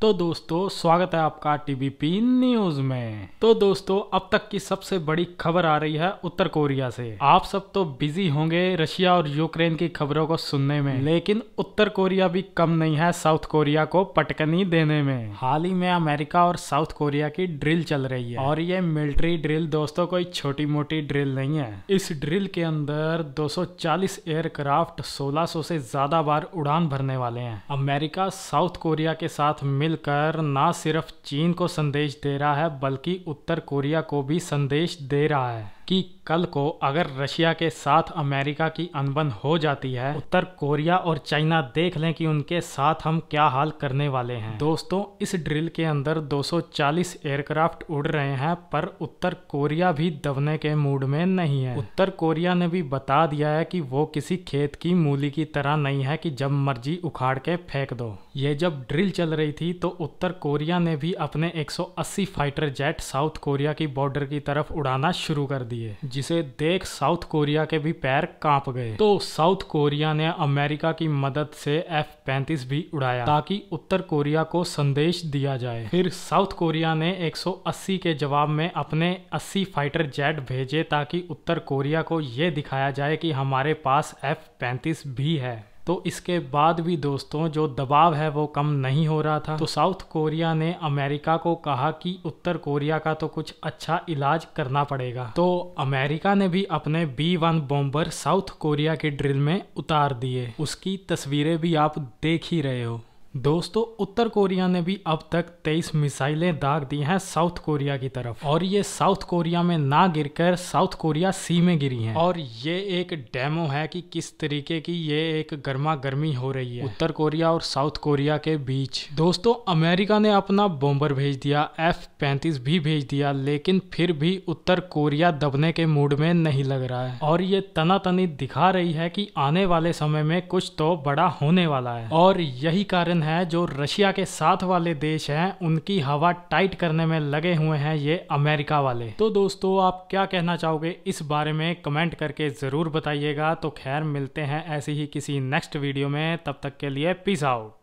तो दोस्तों, स्वागत है आपका टीवीपी न्यूज़ में। तो दोस्तों, अब तक की सबसे बड़ी खबर आ रही है उत्तर कोरिया से। आप सब तो बिज़ी होंगे रशिया और यूक्रेन की खबरों को सुनने में। लेकिन उत्तर कोरिया भी कम नहीं है साउथ कोरिया को पटकनी देने में। हाल ही में अमेरिका और साउथ कोरिया की ड्रिल चल रही है। और ये मिलिट्री ड्रिल, दोस्तों, कोई छोटी मोटी ड्रिल नहीं है। इस ड्रिल के अंदर 240 एयरक्राफ्ट 1600 से ज़्यादा बार उड़ान भरने वाले हैं। अमेरिका, साउथ कोरिया के साथ मिल मिलकर ना सिर्फ़ चीन को संदेश दे रहा है, बल्कि उत्तर कोरिया को भी संदेश दे रहा है। कि कल को अगर रशिया के साथ अमेरिका की अनबन हो जाती है, उत्तर कोरिया और चाइना देख लें कि उनके साथ हम क्या हाल करने वाले हैं। दोस्तों, इस ड्रिल के अंदर 240 एयरक्राफ्ट उड़ रहे हैं, पर उत्तर कोरिया भी दबने के मूड में नहीं है। उत्तर कोरिया ने भी बता दिया है कि वो किसी खेत की मूली की तरह नहीं है कि जब मर्ज़ी उखाड़ के फेंक दो। ये जब ड्रिल चल रही थी तो उत्तर कोरिया ने भी अपने 180 फाइटर जेट साउथ कोरिया की बॉर्डर की तरफ़ उड़ाना शुरू कर दिया। दिए जिसे देख साउथ कोरिया के भी पैर काँप गए। तो साउथ कोरिया ने अमेरिका की मदद से एफ़ पैंतीस भी उड़ाया, ताकि उत्तर कोरिया को संदेश दिया जाए। फिर साउथ कोरिया ने 180 के जवाब में अपने 80 फाइटर जेट भेजे, ताकि उत्तर कोरिया को यह दिखाया जाए कि हमारे पास एफ़ पैंतीस भी है। तो इसके बाद भी दोस्तों, जो दबाव है वो कम नहीं हो रहा था। तो साउथ कोरिया ने अमेरिका को कहा कि उत्तर कोरिया का तो कुछ अच्छा इलाज करना पड़ेगा। तो अमेरिका ने भी अपने B one bomber South Korea के ड्रिल में उतार दिए। उसकी तस्वीरें भी आप देख ही रहे हो। दोस्तों, उत्तर कोरिया ने भी अब तक 23 मिसाइलें दाग दी हैं साउथ कोरिया की तरफ़। और ये साउथ कोरिया में ना गिरकर साउथ कोरिया सी में गिरी हैं। और ये एक डेमो है कि किस तरीके की ये एक गर्मा गर्मी हो रही है। उत्तर कोरिया और साउथ कोरिया के बीच। दोस्तों, अमेरिका ने अपना बॉम्बर भेज दिया, एफ़ पैंतीस भी भेज दिया, लेकिन फिर भी उत्तर कोरिया दबने के मूड में नहीं लग रहा है। और ये तना तनी दिखा रही है कि आने वाले समय में कुछ तो बड़ा होने वाला है। और यही कारण रीजन है, जो रशिया के साथ वाले देश हैं, उनकी हवा टाइट करने में लगे हुए हैं ये अमेरिका वाले। तो दोस्तों, आप क्या कहना चाहोगे इस बारे में कमेंट करके ज़रूर बताइएगा। तो खैर, मिलते हैं ऐसी ही किसी नेक्स्ट वीडियो में। तब तक के लिए पीस आउट